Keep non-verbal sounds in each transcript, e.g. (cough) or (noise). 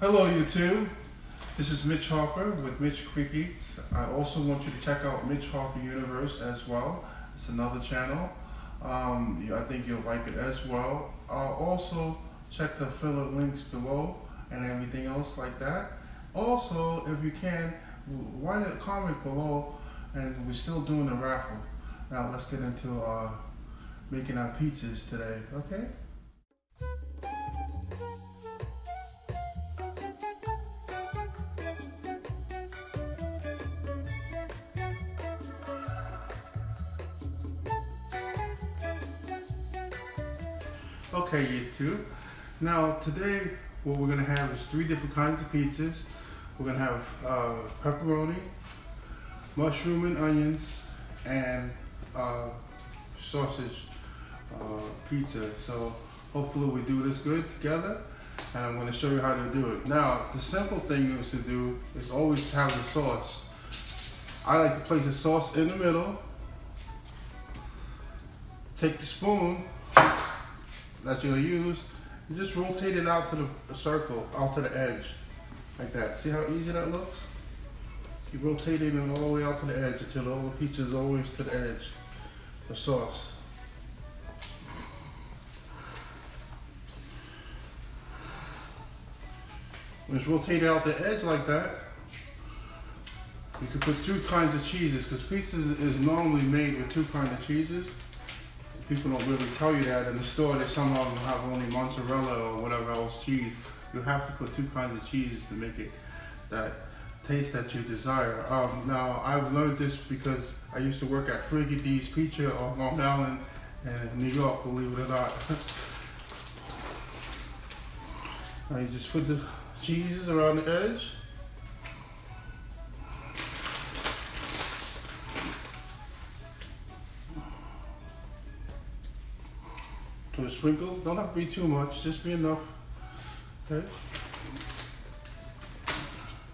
Hello YouTube, this is Mitch Harper with Mitch Quick Eats. I also want you to check out Mitch Harper Universe as well. It's another channel. Um, I think you'll like it as well. I'll also check the affiliate links below and everything else like that. Also, if you can, write a comment below and we're still doing the raffle. Now let's get into uh, making our pizzas today, okay? Okay, you YouTube. Now, today, what we're gonna have is three different kinds of pizzas. We're gonna have uh, pepperoni, mushroom and onions, and uh, sausage uh, pizza. So hopefully we do this good together, and I'm gonna show you how to do it. Now, the simple thing is to do is always have the sauce. I like to place the sauce in the middle, take the spoon, that you're gonna use, you just rotate it out to the circle, out to the edge, like that. See how easy that looks? You rotate it all the way out to the edge until all the pizza is always to the edge, the sauce. When it's rotated out the edge like that, you can put two kinds of cheeses because pizza is normally made with two kinds of cheeses people don't really tell you that in the store. They some of them have only mozzarella or whatever else cheese. You have to put two kinds of cheese to make it that taste that you desire. Um, now I've learned this because I used to work at Frigidaire Pizza on Long Island and New York, believe it or not. (laughs) now you just put the cheeses around the edge. To a sprinkle. Don't have to be too much, just be enough. Okay.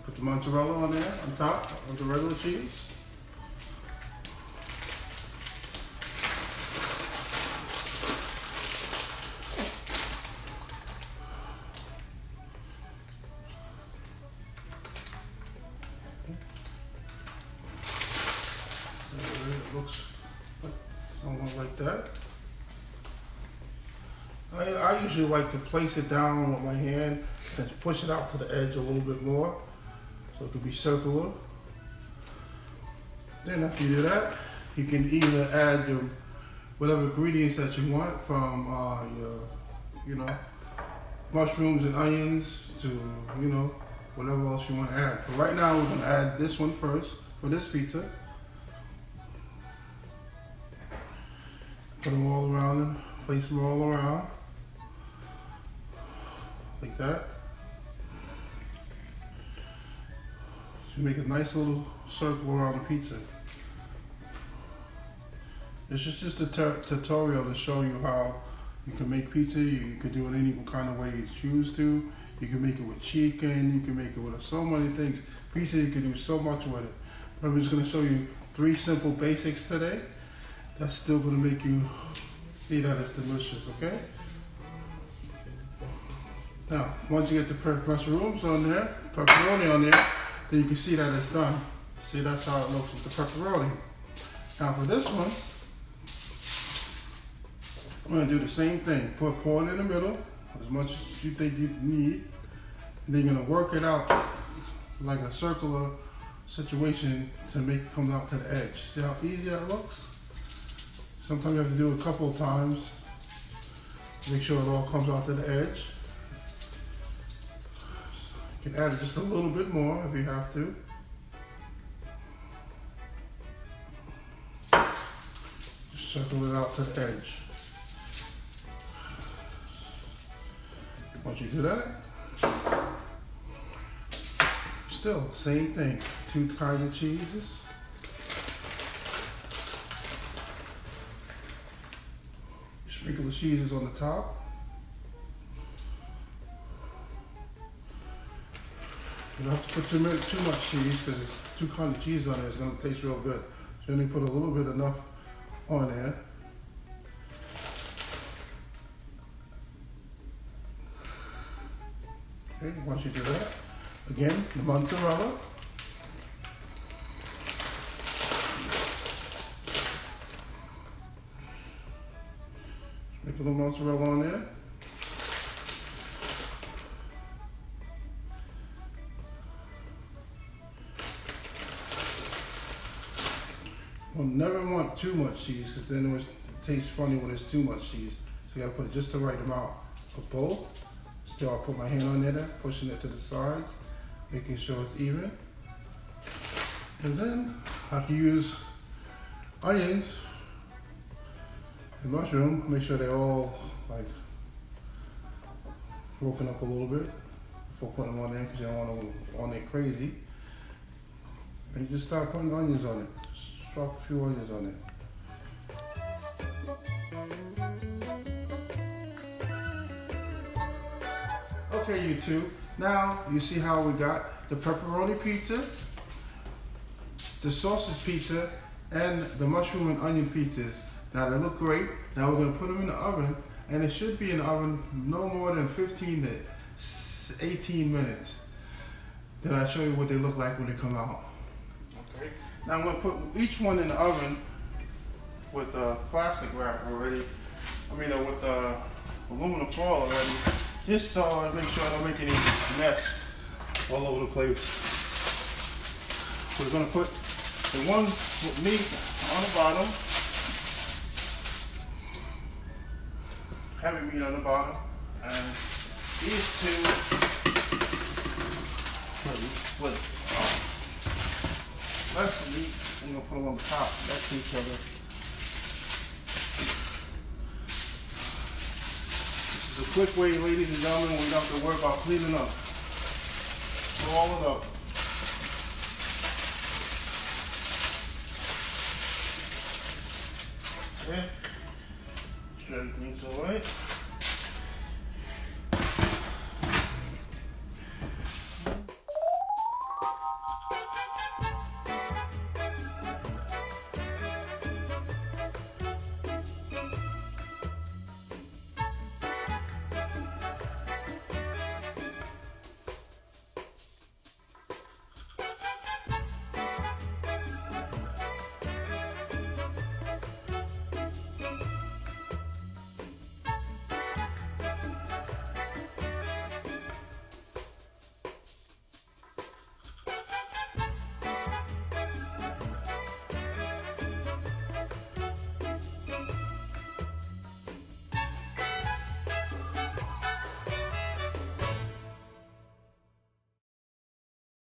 Put the mozzarella on there, on top of the regular cheese. Okay. It looks somewhat like that. I, I usually like to place it down with my hand and push it out to the edge a little bit more so it could be circular. Then after you do that, you can either add your whatever ingredients that you want from uh, your, you know, mushrooms and onions to, you know, whatever else you want to add. But right now we're going to add this one first for this pizza. Put them all around, place them all around like that. Make a nice little circle around the pizza. This is just a tutorial to show you how you can make pizza. You can do it any kind of way you choose to. You can make it with chicken. You can make it with so many things. Pizza, you can do so much with it. But I'm just going to show you three simple basics today. That's still going to make you see that it's delicious, okay? Now, once you get the mushrooms on there, pepperoni on there, then you can see that it's done. See, that's how it looks with the pepperoni. Now for this one, we're gonna do the same thing. Put it in the middle, as much as you think you need. And then you're gonna work it out like a circular situation to make it come out to the edge. See how easy that looks? Sometimes you have to do it a couple of times. Make sure it all comes out to the edge. You can add just a little bit more if you have to. Just circle it out to the edge. Once you do that, still same thing. Two kinds of cheeses. Sprinkle the cheeses on the top. You don't have to put too much, too much cheese because it's two kinds of cheese on there. It's going to taste real good. So you only put a little bit enough on there. Okay, once you do that, again, the mozzarella. Make a little mozzarella on there. You'll never want too much cheese because then it, it tastes funny when it's too much cheese. So you gotta put just the right amount of both. Still, I'll put my hand on there, pushing it to the sides, making sure it's even. And then I can use onions and mushroom, make sure they're all like broken up a little bit before putting them on there because you don't want them on there crazy. And you just start putting onions on it. On it. Okay, YouTube. Now you see how we got the pepperoni pizza, the sausage pizza, and the mushroom and onion pizzas. Now they look great. Now we're gonna put them in the oven, and it should be in the oven no more than 15 to 18 minutes. Then I'll show you what they look like when they come out. Okay. Now I'm gonna put each one in the oven with a plastic wrap already. I mean, uh, with uh, aluminum foil already, just so I make sure I don't make any mess all over the place. We're gonna put the one with meat on the bottom, heavy meat on the bottom, and these two with meat. I'm gonna put them on the top next to each other. This is a quick way, ladies and gentlemen, we don't have to worry about cleaning up. Roll it up. Okay. Sure everything's alright.